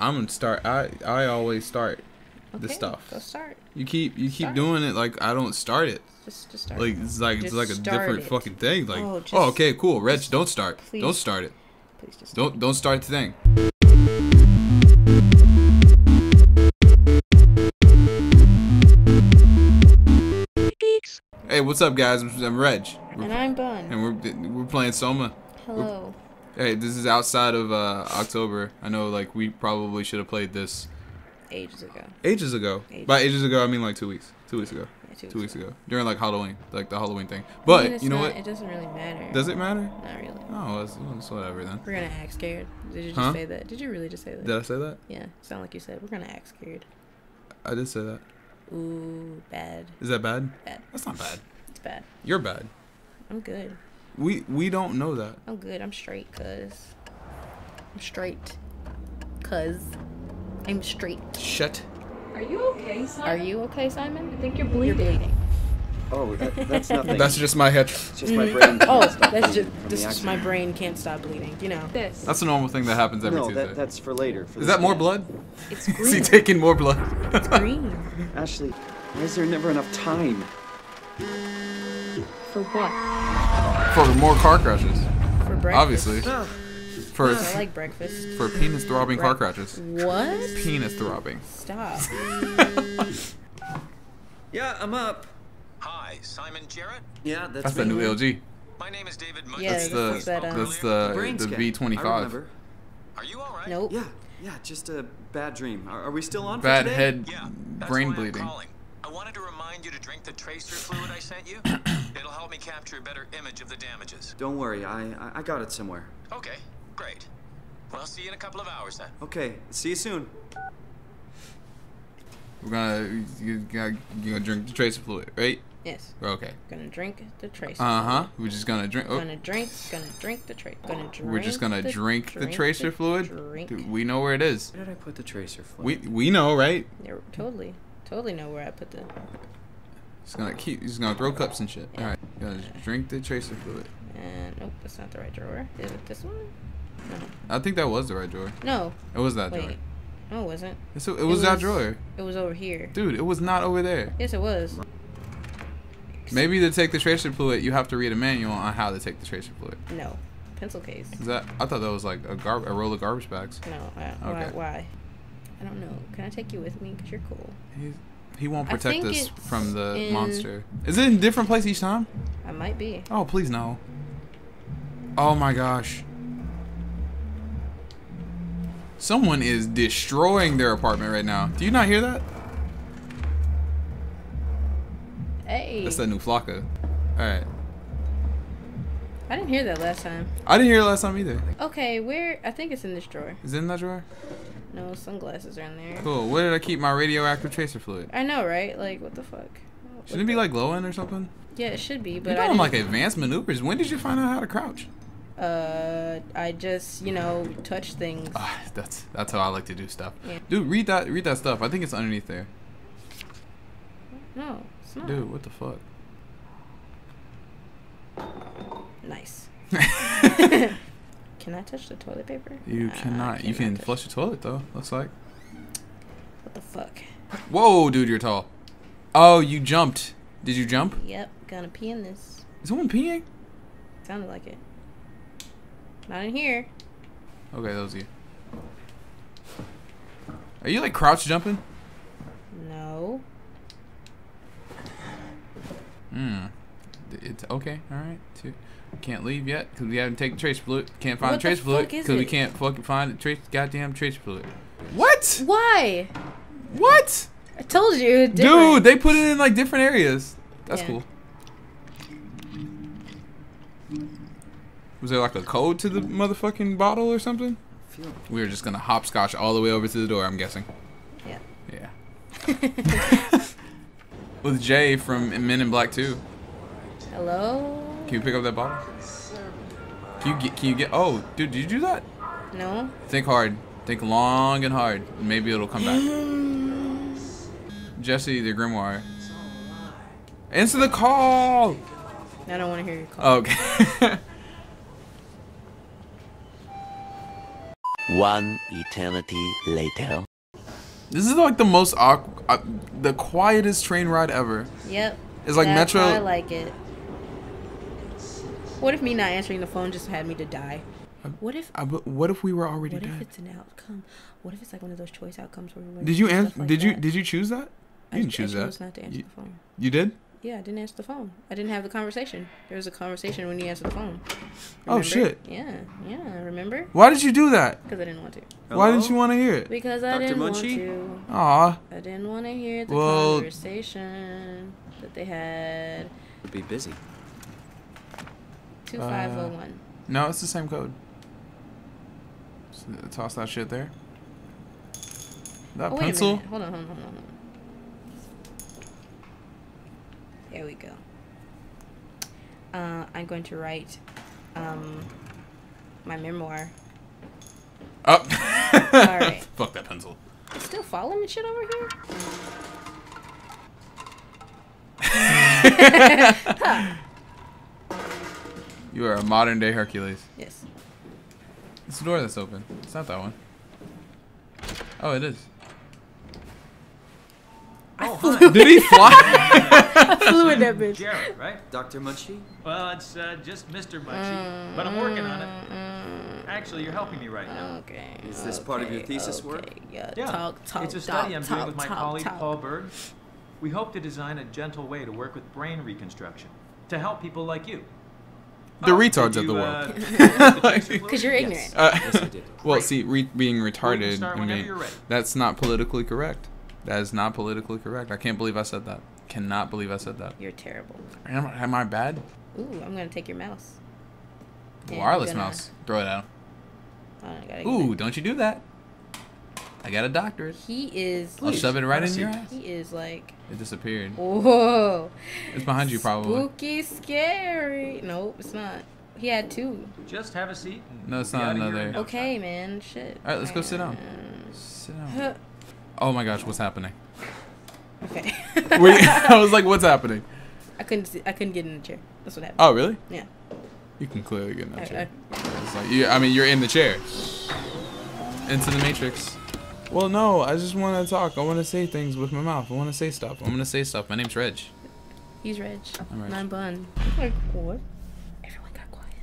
I'm gonna start. I I always start Okay, the stuff. Go start. You keep you keep Start. doing it like I don't start it. Just, just start. Like it's like it's like a different it. fucking thing. Like Oh, oh, okay, cool. Reg, don't start. please. Don't start it. Please just. Don't don't start the thing. Hey, what's up, guys? I'm, I'm Reg, And I'm Bun. and we're we're playing Soma. Hello. Hey, this is outside of uh, October. I know, like we probably should have played this Ages ago. ages ago. Ages. By ages ago, I mean like two weeks. Two weeks ago. Yeah, Two weeks ago during like Halloween, like the Halloween thing. I But mean, you know not- what? It doesn't really matter. Does it matter? Not really. Oh, it's, it's whatever then. We're gonna act scared. Did you just Huh? say that? Did you really just say that? Did I say that? Yeah. Sound like you said. We're gonna act scared. I did say that. Ooh, bad. Is that bad? Bad. That's not bad. It's bad. You're bad. I'm good. We we don't know that. I'm good. I'm straight, cuz. I'm straight. Cuz. I'm straight. Shut. Are you okay, son? Are you okay, Simon? I think you're You're bleeding. bleeding. Oh, that, that's nothing. That's just my head. It's just my mm-hmm. brain. Oh, can't stop that's bleeding just this the my brain can't stop bleeding. You know. This. That's a normal thing that happens every No, Tuesday. that, that's for later. For Is the that more blood? It's Is he taking more blood? it's green. Ashley, why is there never enough time? For what? For more car crashes. For breakfast. Obviously. For I like breakfast. for penis throbbing car crashes. What? Penis throbbing. Stop. Yeah, I'm up. Hi, Simon Jarrett. Yeah, that's, That's the new LG. My name is David Munshi. Yeah, That's the is that, um, that's The the the. V twenty I remember. Are you all right? Nope. Yeah, yeah, just a bad dream. Are, are we still on Bad for today? head, Yeah. Brain why bleeding. I'm calling. I wanted to remind you to drink the tracer fluid I sent you. It'll help me capture a better image of the damages. Don't worry, I, I I got it somewhere. Okay, great. Well, I'll see you in a couple of hours then. Okay, see you soon. We're gonna you gotta you gonna drink the tracer fluid, right? Yes. Okay. Gonna drink the tracer. Uh huh. We're just gonna drink. Oh, Gonna drink. Gonna drink the tracer. Gonna drink. we're just gonna the, drink the tracer fluid. Drink. Dude, we know where it is. Where did I put the tracer fluid? We we know, right? Yeah, totally. Totally know where I put the. He's gonna keep. Just gonna throw cups and shit. All right. Gonna drink the tracer fluid. And nope, that's not the right drawer. Is it this one? I think that was the right drawer. No. It was that drawer. Wait. No, it wasn't. It's, it was that was- drawer, It was over here. dude. It was not over there. Yes, it was. Maybe to take the tracer fluid, you have to read a manual on how to take the tracer fluid. No. Pencil case. Is that? I thought that was like a gar- a roll of garbage bags. No. I, why, Okay. why? I don't know. Can I take you with me? Cause you're cool. He's, he won't protect us from the monster. Is it in a different place each time? I might be. Oh, please no. Oh my gosh. Someone is destroying their apartment right now. Do you not hear that? Hey. That's that new Flocka. Alright. I didn't hear that last time. I didn't hear it last time either. Okay, where? I think it's in this drawer. Is it in that drawer? No, sunglasses are in there. Cool. Where did I keep my radioactive tracer fluid? I know, right? Like, what the fuck? Shouldn't it be like glowing or something? Yeah, it should be, You're but I doing like advanced maneuvers. When did you find out how to crouch? uh, I just, you know, touch things. Ah, that's that's how I like to do stuff. Yeah. Dude, read that read that stuff. I think it's underneath there. No, it's not. Dude, what the fuck? Nice. Can I touch the toilet paper? You Nah, cannot. You can flush the toilet though. Looks like. What the fuck? Whoa, dude, you're tall. Oh, you jumped. Did you jump? Yep, gonna pee in this. Is someone peeing? Sounded like it. Not in here. Okay, that was you. Are you like crouch jumping? No. Hmm. It's okay. All right. Two. Can't leave yet because we haven't taken trace fluid. Can't find What the the trace fluid because we can't fucking find the trace goddamn trace fluid. What? Why? What? I told you. Dude, they put it in like different areas. That's Yeah. cool. Was there like a code to the motherfucking bottle or something? We were just gonna hopscotch all the way over to the door. I'm guessing. Yeah. Yeah. With Jay from Men in Black 2. Hello? Can you pick up that bottle? Can you get? Can you get? Oh, dude, did you do that? No? Think hard. Think long and hard. Maybe it'll come back. Jesse, the Grimoire. Answer the call. I don't want to hear your call. Okay. One eternity later. This is like the most awk- uh, the quietest train ride ever. Yep. It's like That's Metro- why I like it. What if me not answering the phone just had me to die? What if Uh, but what if we were already what if it's an outcome? What if it's like one of those choice outcomes where we're Did you answer? like did you that? did you choose that? I You didn't ch- choose I chose that. not to answer You, the phone. you did? Yeah, I didn't answer the phone. I didn't have the conversation. There was a conversation when you answered the phone. Oh, shit. Yeah, yeah. Remember? Why did you do that? Because I didn't want to. Why didn't you want to hear it? Because I Dr. didn't Munshi? want to. Aw. I didn't want to hear the Well- conversation that they had. Would be busy. Two five zero one. No, it's the same code. So, toss that shit there. That Oh pencil. Hold on, hold on, hold on. Hold on. There we go. Uh, I'm going to write um, my memoir. Up. Alright. Fuck that pencil. It's still following shit over here. You are a modern day Hercules. Yes. It's the door that's open. It's not that one. Oh, it is. Oh, hi. Did he fly? Flew in that bitch. Jarrett, right? Dr. Munshi? Well, it's uh, just Mr. Munshi, but I'm working on it. Mm, Actually, you're helping me right now. Okay. Is this part of your okay, thesis work? Yeah. Yeah, Talk, talk, it's a study talk, I'm talk, doing with my talk, colleague talk. Paul Berg. We hope to design a gentle way to work with brain reconstruction to help people like you. The Oh, retards did of the you, world. uh, get the tracer fluid? Because you're ignorant. Uh, Yes, I did. well, Great. see, re- being retarded. I mean, that's not politically correct. That is not politically correct. I can't believe I said that. Cannot believe I said that. You're terrible. Am, am I bad? Ooh, I'm gonna take your mouse. And I'm Wireless gonna- mouse. Throw it out. Hold on, I gotta get Ooh, don't you do that. I got a doctorate. He is. I'll shove it right in your ass. He is like. It disappeared. Whoa. It's behind you, probably. Spooky, scary. Nope, it's not. He had two. Just have a seat. No, it's not out of here another- Okay, man. Shit. All right, let's go sit down. Sit down. Oh my gosh, what's happening? Okay. Wait, I was like, what's happening? I couldn't. See, I couldn't get in the chair. That's what happened. Oh, really? Yeah. You can clearly get in that I- chair. It's like, you, I mean, you're in the chair. Into the matrix. Well, no, I just want to talk. I want to say things with my mouth. I want to say stuff. I'm gonna say stuff. My name's Reg. He's Reg. I'm Reg. And I'm Bun. Like what? Everyone got quiet.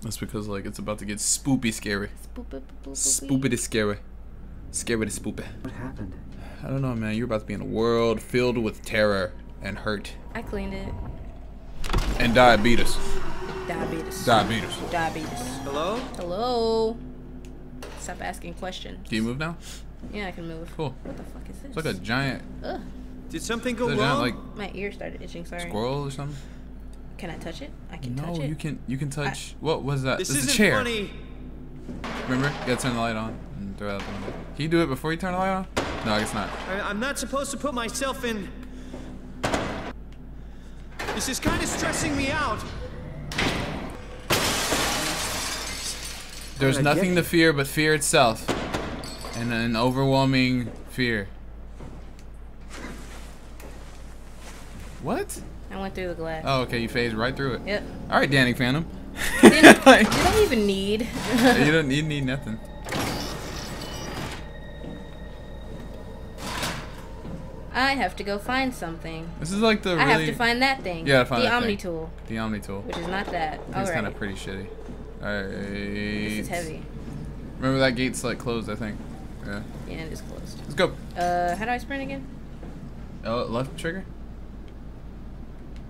That's because like it's about to get spoopy scary. Spoop, boop, boop, boop, Spoopity scary. Scary to spoopy. What happened? I don't know, man. You're about to be in a world filled with terror and hurt I cleaned it. and diabetes. Diabetes. Diabetes. Diabetes. Hello? Hello. Stop asking questions. Can you move now? Yeah, I can move. Cool. What the fuck is this? It's like a giant, Ugh, Did something go wrong? giant like my ear started itching. Sorry. squirrel or something. Can I touch it? I can No, touch it. No, you can you can touch. what was that? this it's isn't a chair. funny. Remember? You gotta turn the light on and throw it out the window. Can you do it before you turn the light on? No, I guess not. I, I'm not supposed to put myself in. This is kind of stressing me out. There's nothing to fear but fear itself. And an overwhelming fear. What? I went through the glass. Oh, okay, you phased right through it. Yep. Alright, Danny Phantom. Like, you don't even need. you don't you need nothing. I have to go find something. This is like the really I have to find that thing. Yeah, find the that Omni thing. tool, the Omni tool. which is not that. It's All kind of pretty shitty. Alright. This is heavy. Remember that gate's like closed, I think. Yeah. Yeah, it is closed. Let's go. Uh, how do I sprint again? Oh, left trigger.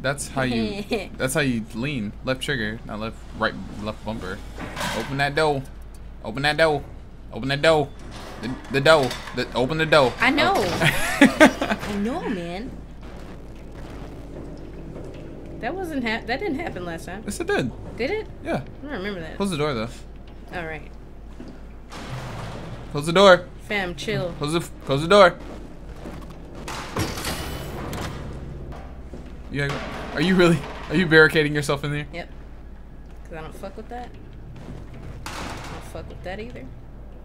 That's how you. that's how you lean. Left trigger, not left, right, left bumper. Open that door. Open that door. Open that door. The, the door. The, open the door. I know. Oh. I know, man. That wasn't ha- that didn't happen last time. yes, it did. Did it? Yeah. I don't remember that. Close the door though. All right, Close the door. fam, chill. Close the. Close the door. Yeah. Are you really? Are you barricading yourself in there? Yep. Cause I don't fuck with that. I don't fuck with that either.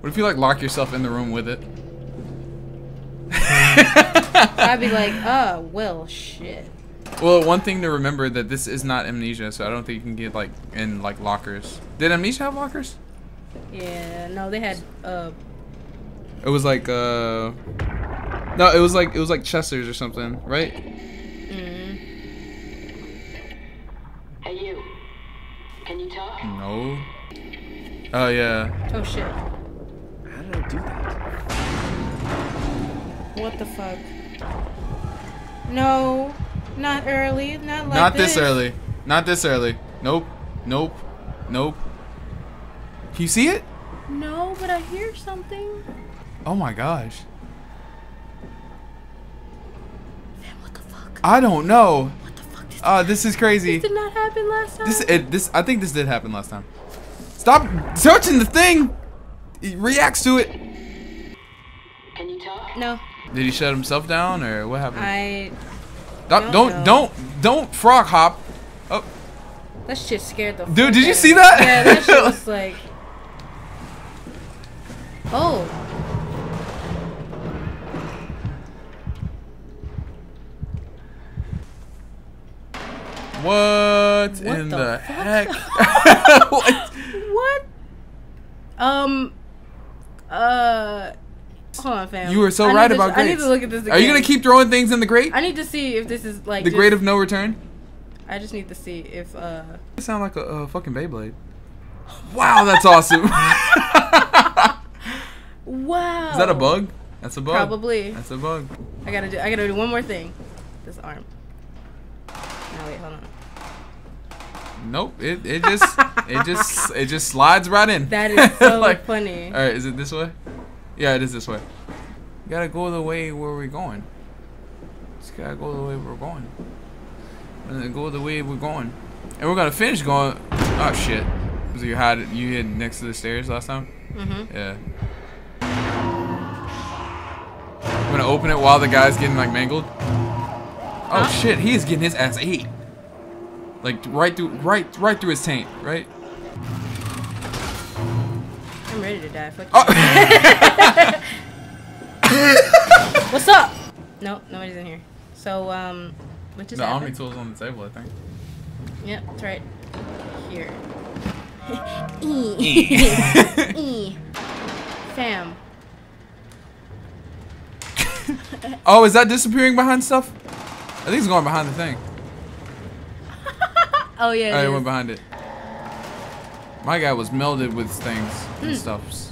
What if you like lock yourself in the room with it? I'd be like, oh well, shit. Well, one thing to remember that this is not amnesia, so I don't think you can get like in like lockers. Did amnesia have lockers? Yeah, no, they had uh It was like uh No, it was like it was like Chester's or something, right? Hey, you. Can you talk? No. Oh yeah. oh shit. How did I do that? What the fuck? No, not early, not like Not this early. Not this early. Nope. Nope. Nope. Can you see it? No, but I hear something. Oh my gosh. Man, what the fuck? I don't know. What the fuck? This, Oh, ah, this is crazy. this did not happen last time. This it this I think this did happen last time. Stop searching the thing. He reacts to it. Can you talk? no, Did he shut himself down or what happened? I. don't don't don't don't, frog hop. Oh, That shit scared the. Dude, did you see that? Yeah, that shit was like. Oh. what, What in the the, heck? what? What? Um. Uh. Hold on, fam. You were so I right about I need to look at this again. Are you gonna keep throwing things in the grate? I need to see if this is like The grate of no return? I just need to see if uh. You sound like a, a fucking Beyblade. Wow, that's awesome. Wow. Is that a bug? That's a bug. Probably. That's a bug. I gotta do. I gotta do one more thing. This arm. No wait, hold on. Nope. It it just it just it just slides right in. That is so Like- funny. All right, is it this way? Yeah, it is this way. You gotta go the way where we're going. Just gotta go the way we're going. And then go the way we're going. And we're gonna finish going. Oh shit! Was you had you hid next to the stairs last time? Mm-hmm. Yeah. I'm gonna open it while the guy's getting like mangled. Oh shit! He is getting his ass ate. Like right through, right, right through his taint, right? I'm ready to die. Fuck Oh. you. What's up? No, nobody's in here. So um, what just the Omni happened? tool's on the table, I think. Yep, it's right here. E. Fam. Oh, is that disappearing behind stuff? I think it's going behind the thing. Oh yeah. Oh, it it is. went behind it. My guy was melded with things Hmm. and stuffs.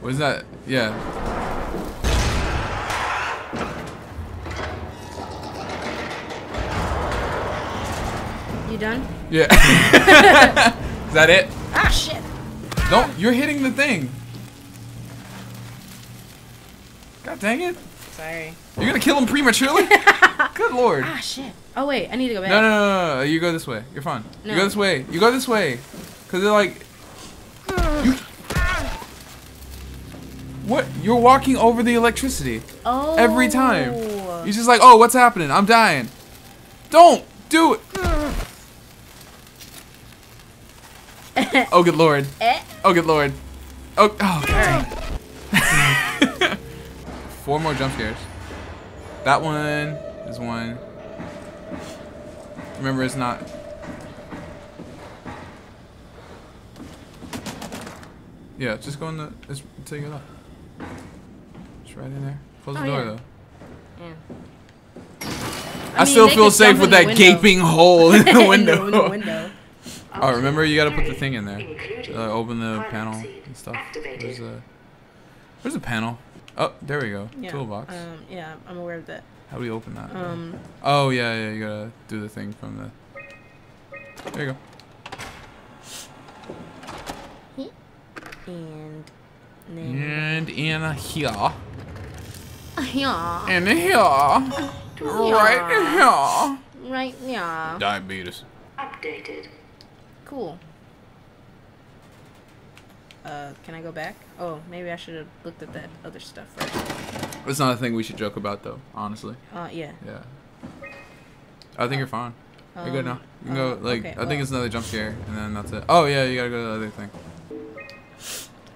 What is that? Yeah. You done? Yeah. is that it? Ah shit. Don't. You're hitting the thing. God dang it. Sorry. You're gonna kill him prematurely? Good lord. Ah shit. Oh wait, I need to go back. No, no, no, no, no. You go this way. You're fine. You No. go this way. You go this way. Cause they're like, you. What? You're walking over the electricity Oh. every time. You're just like, oh, what's happening? I'm dying. Don't do it. oh, good lord. Eh. Oh, good lord. Oh, oh. God. Four more jump scares. That one is one. Remember, it's not. Yeah, just go in the. It's take it up. It's right in there. Close the Oh, door yeah. though. Yeah. I, mean, still feel safe with that window. gaping hole in the In the- window. in the window. Oh, remember you gotta put the thing in there. Uh, open the panel and stuff. There's a, the? Where's the panel? Oh, there we go. Yeah. Toolbox. Um, yeah, I'm aware of that. How do we open that? Um, oh yeah, yeah. You gotta do the thing from the. There you go. and then And in here. yeah, In here. Right here. right, yeah, here. Diabetes. Updated. cool. Uh, can I go back? Oh, maybe I should have looked at that other stuff first. It's not a thing we should joke about though, honestly. Uh, yeah. Yeah. I think you're fine. You're good now. Um, You can go, uh, like, okay, I think well- it's another jump scare, and then that's it. Oh, yeah, you gotta go to the other thing.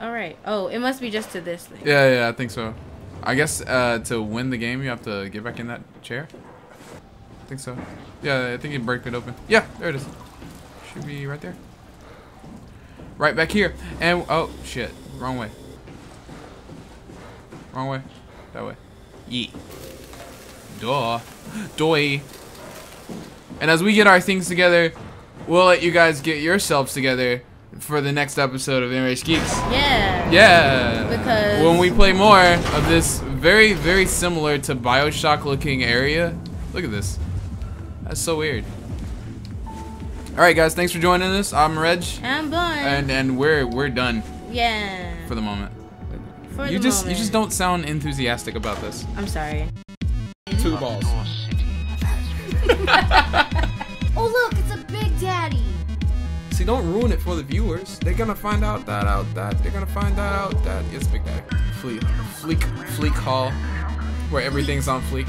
All right. Oh, it must be just to this thing. Yeah, yeah, I think so. I guess uh, to win the game, you have to get back in that chair. I think so. Yeah, I think you break it open. Yeah, there it is. Should be right there. Right back here. And oh shit, wrong way. Wrong way. That way. Yeet. Duh. Doy. And as we get our things together, we'll let you guys get yourselves together for the next episode of Enraged Geeks. Yeah. Yeah. Because- when we play more of this very, very similar to Bioshock looking area. Look at this. That's so weird. Alright guys, thanks for joining us. I'm Reg. I'm blind. And and we're we're done yeah. for the moment. For you the just moment. you just don't sound enthusiastic about this. I'm sorry. Two balls. Oh look, it's a Big Daddy. See, don't ruin it for the viewers. They're gonna find out that out that they're gonna find that out that it's Big Daddy. Fleek, Fleek, Fleek Hall, where everything's on fleek.